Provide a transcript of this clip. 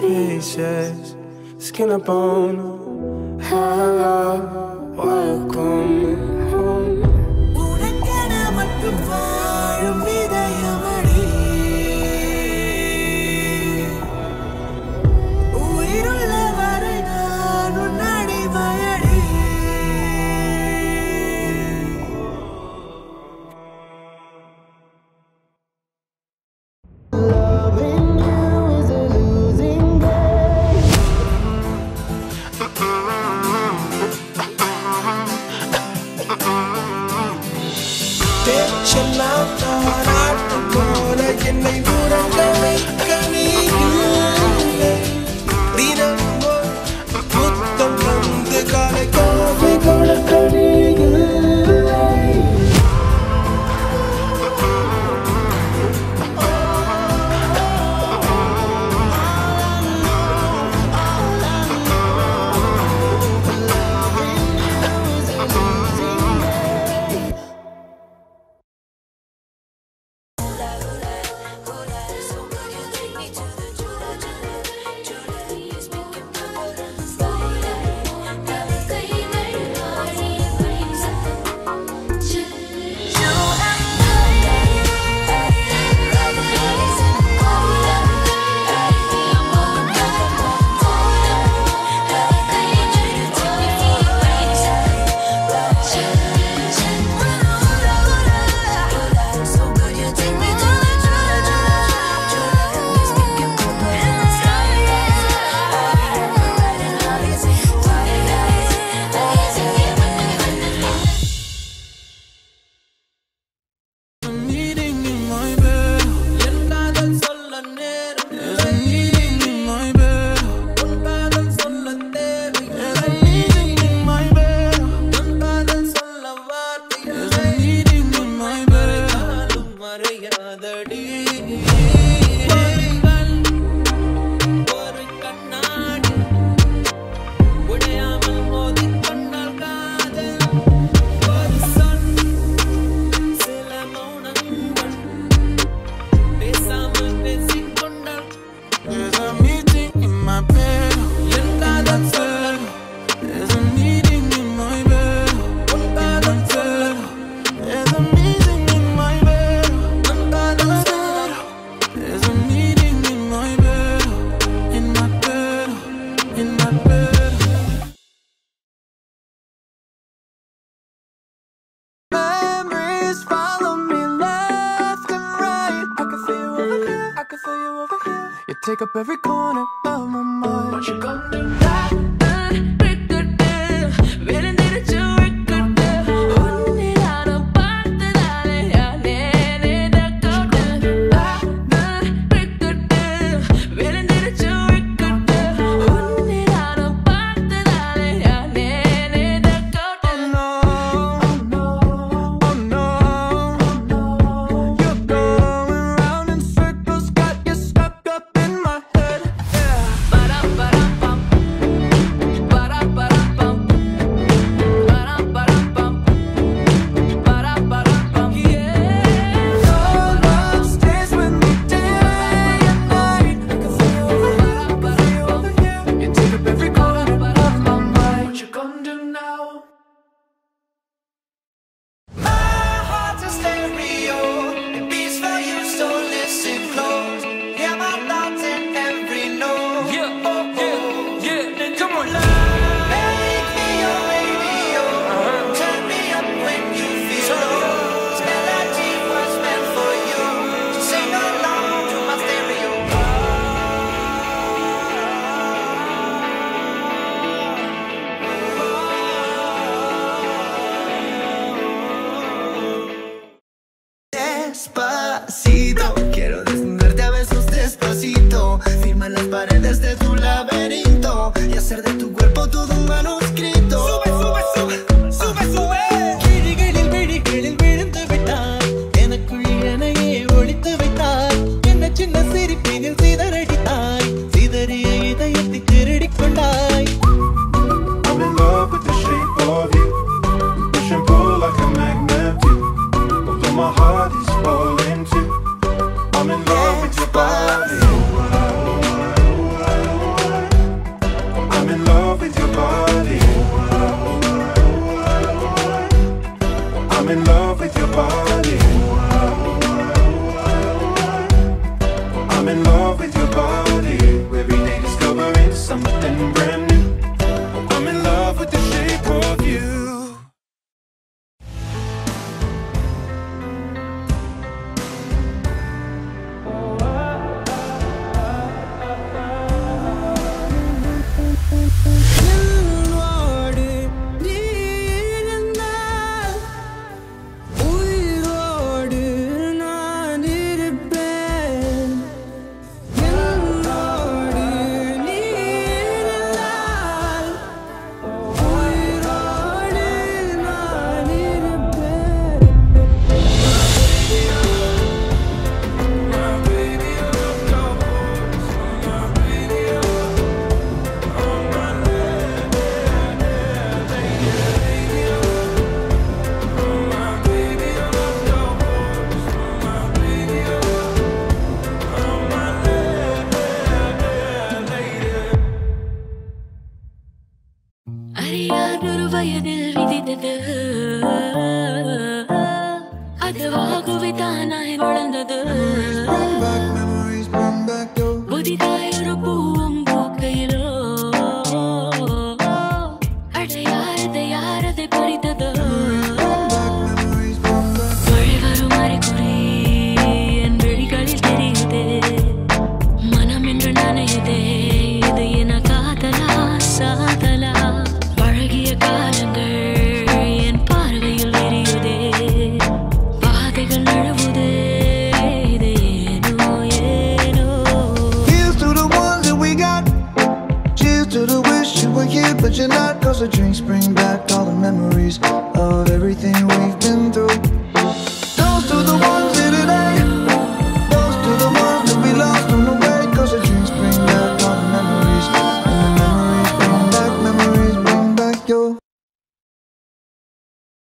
pieces, skin a bone. Hello, welcome. മറിയാതടി. take up every corner of my mind. What you gonna do? despacito. with your body. I'm in love with your body. Every day discovering something brand Lord we've been through.